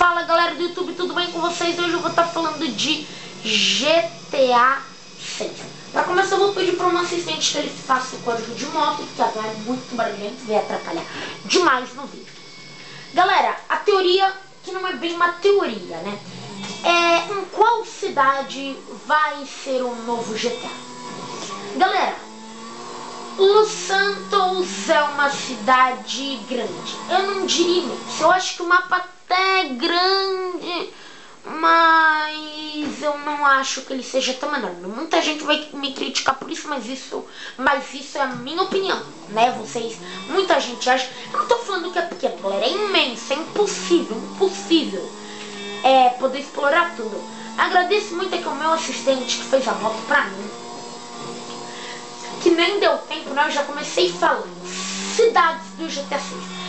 Fala galera do YouTube, tudo bem com vocês? Hoje eu vou estar falando de GTA 6 Para começar eu vou pedir para um assistente que ele faça o código de moto Porque agora é muito barulhento, vai atrapalhar demais no vídeo Galera, a teoria, que não é bem uma teoria, né? É em qual cidade vai ser o novo GTA? Galera, Los Santos é uma cidade grande. Eu não diria isso. Eu acho que o mapa até grande, mas eu não acho que ele seja tão enorme. Muita gente vai me criticar por isso, mas isso, mas isso é a minha opinião, né? Vocês, muita gente acha. Eu não tô falando que é pequeno, galera. É imenso, é impossível, impossível é, poder explorar tudo. Agradeço muito aqui o meu assistente que fez a moto pra mim que nem deu tempo, né? Eu já comecei falando. Cidades do GTA 6.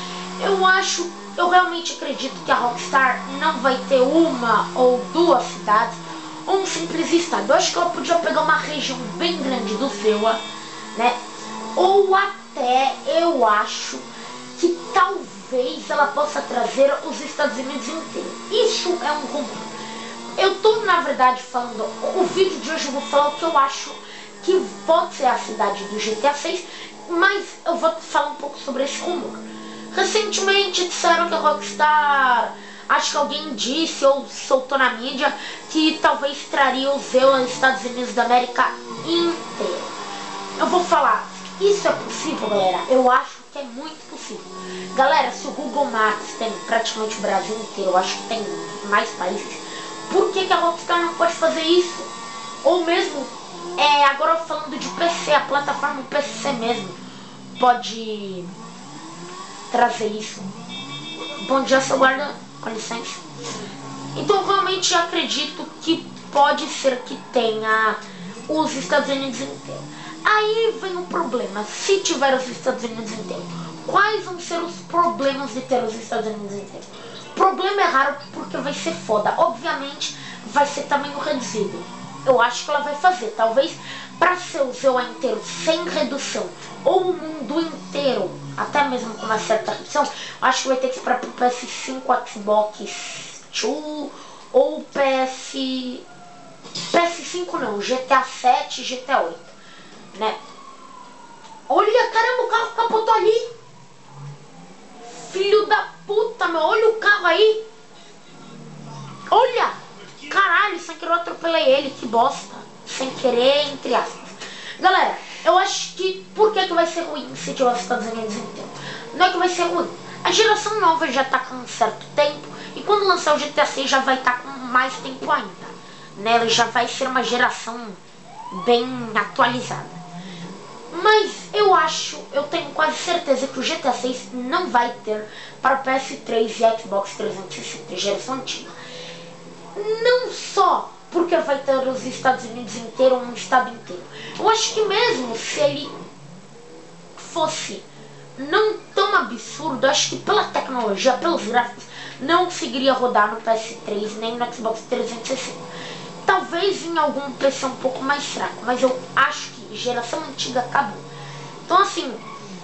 Eu acho, eu realmente acredito que a Rockstar não vai ter uma ou duas cidades ou um simples estado. Eu acho que ela podia pegar uma região bem grande do Feua, né? Ou até eu acho que talvez ela possa trazer os Estados Unidos inteiros. Isso é um rumor. Eu tô, na verdade, falando. O vídeo de hoje eu vou falar o que eu acho que pode ser a cidade do GTA 6, mas eu vou falar um pouco sobre esse rumor. Recentemente disseram que a Rockstar, acho que alguém disse ou soltou na mídia, que talvez traria o Zeu aos Estados Unidos da América inteiro. Eu vou falar, isso é possível, galera? Eu acho que é muito possível. Galera, se o Google Maps tem praticamente o Brasil inteiro, eu acho que tem mais países, por que, que a Rockstar não pode fazer isso? Ou mesmo é, agora falando de PC, a plataforma PC mesmo pode trazer isso. Bom dia, seu guarda, com licença. Então, realmente acredito que pode ser que tenha os Estados Unidos inteiros. Aí vem o problema, se tiver os Estados Unidos inteiros, quais vão ser os problemas de ter os Estados Unidos inteiros? Problema é raro porque vai ser foda. Obviamente, vai ser tamanho reduzido eu acho que ela vai fazer. Talvez para o ZOA inteiro sem redução, ou o mundo inteiro, até mesmo com uma certa redução, acho que vai ter que esperar pro PS5, Xbox 2 ou PS. PS5 não, GTA 7 e GTA 8. Né? Olha, caramba, o carro capotou ali. Filho da puta, meu. Olha o carro aí. Olha. Caralho, sem querer eu atropelei ele, que bosta. Sem querer, entre aspas. Galera, eu acho que por que, que vai ser ruim se tiver os Estados Unidos inteiro? Não é que vai ser ruim. A geração nova já tá com um certo tempo e quando lançar o GTA 6 já vai estar tá com mais tempo ainda. Né? Já vai ser uma geração bem atualizada. Mas eu acho, eu tenho quase certeza que o GTA 6 não vai ter para o PS3 e Xbox 360, geração antiga não só porque vai ter os Estados Unidos inteiro, um estado inteiro. Eu acho que mesmo se ele fosse não tão absurdo, acho que pela tecnologia, pelos gráficos, não conseguiria rodar no PS3 nem no Xbox 360. Talvez em algum PC um pouco mais fraco, mas eu acho que geração antiga acabou. Então assim,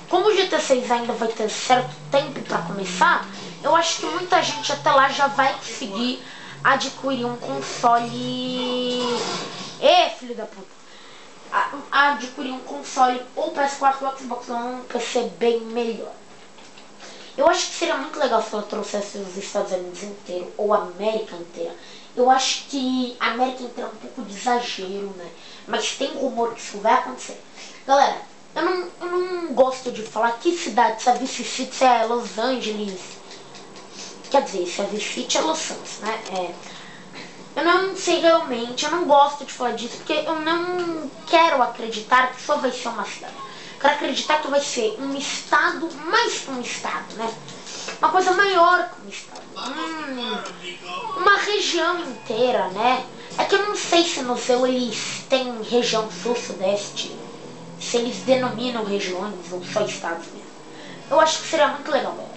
como o GT6 ainda vai ter certo tempo para começar, eu acho que muita gente até lá já vai conseguir adquirir um console. Ê, filho da puta! Adquirir um console ou PS4 ou Xbox One, um PC bem melhor. Eu acho que seria muito legal se ela trouxesse os Estados Unidos inteiro ou América inteira. Eu acho que a América inteira é um pouco de exagero, né? Mas tem rumor que isso vai acontecer. Galera, eu não, eu não gosto de falar que cidade, se Vice City é Los Angeles, Quer dizer, a City é Los Santos, né? É, eu não sei realmente, eu não gosto de falar disso, porque eu não quero acreditar que só vai ser uma cidade. Quero acreditar que vai ser um estado mais que um estado, né? Uma coisa maior que um estado. Hum, uma região inteira, né? É que eu não sei se no seu eles têm região sul-sudeste, se eles denominam regiões ou só estados mesmo. Eu acho que seria muito legal.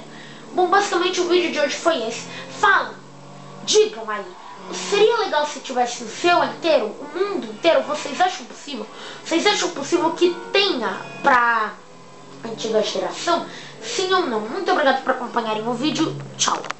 Bom, basicamente o vídeo de hoje foi esse. Fala, digam aí. Seria legal se tivesse o seu inteiro, o mundo inteiro, vocês acham possível? Vocês acham possível que tenha pra antiga geração? Sim ou não? Muito obrigado por acompanharem o vídeo. Tchau.